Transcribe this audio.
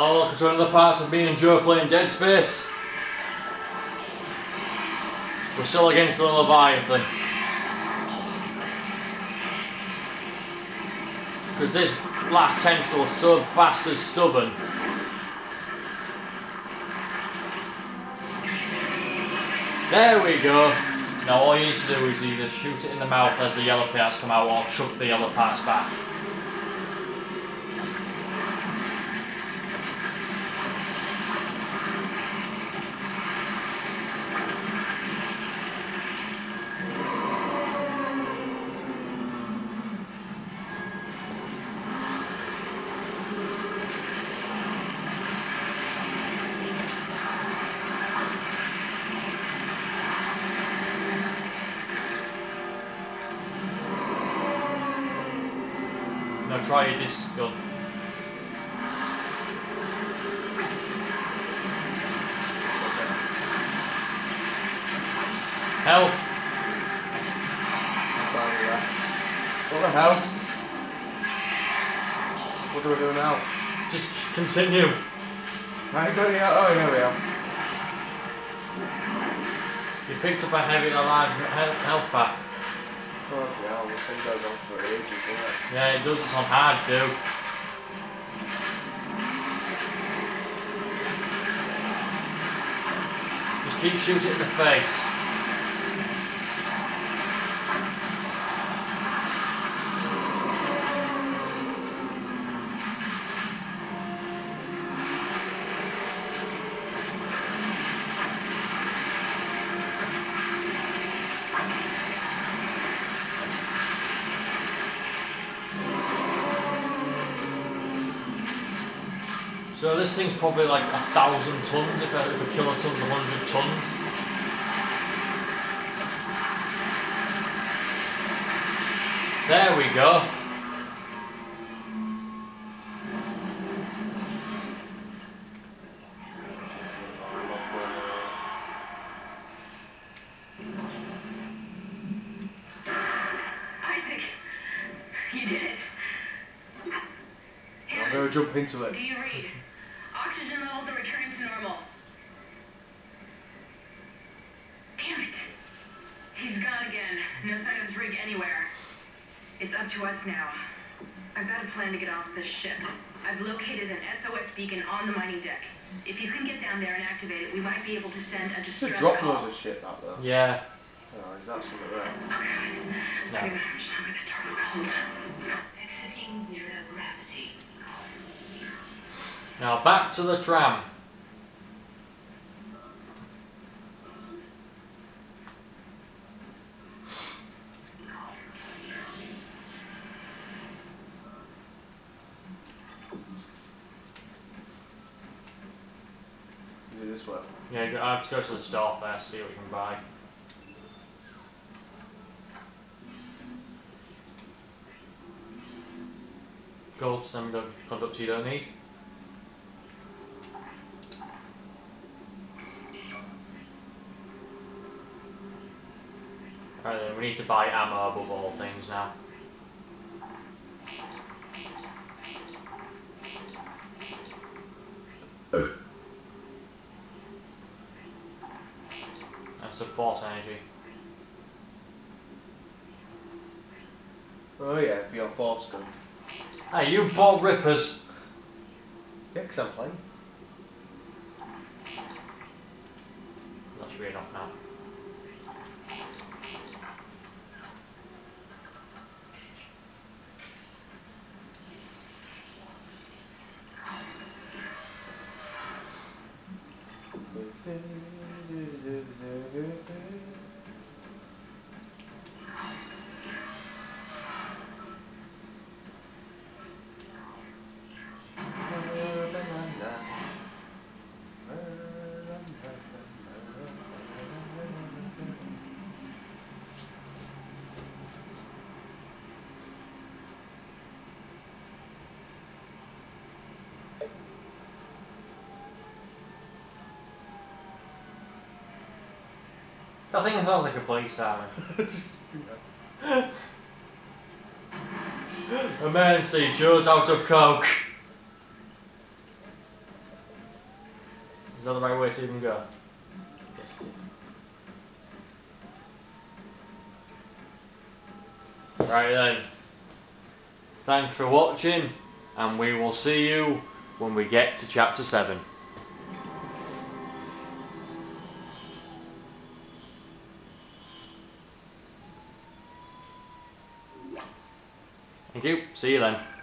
Oh, look, it's one of the parts of me and Joe playing Dead Space. We're still against the Leviathan. Because this last tentacle is so bastard stubborn. There we go. Now all you need to do is either shoot it in the mouth as the yellow parts come out or chuck the yellow parts back. Now try this gun. Help! What the hell? What do we do now? Just continue. Right, go here. Oh, here we are. You picked up a heavy alive he- health pack. Yeah, this thing goes on for ages, doesn't it? Yeah, it does. It's on hard, dude. Just keep shooting in the face. So this thing's probably like a thousand tons if a, if a kiloton's a hundred tons. There we go. Isaac, you did it. I'm gonna jump into Do it. you read? Oxygen levels are returning to normal. Damn it. He's gone again. No sign of his rig anywhere. It's up to us now. I've got a plan to get off this ship. I've located an SOS beacon on the mining deck. If you can get down there and activate it, we might be able to send a It's a distress drop call. loads of shit, that though. Yeah. Oh, is that something there? Oh, God. No. I'm gonna turn cold. Now back to the tram. It this way? Yeah, I have to go to the store first, see what you can buy. Gold standard conductor you don't need. Right then, we need to buy ammo above all things now. And some force energy. Oh yeah, be on force gun. Hey, you bought rippers! Yeah, 'cause I'm playing. That should be enough now. do, do, do. I think it sounds like a police siren. Emergency, Joe's out of coke. Is that the right way to even go? Yes, it is. Right then. Thanks for watching, and we will see you when we get to chapter 7. Thank you. See you then.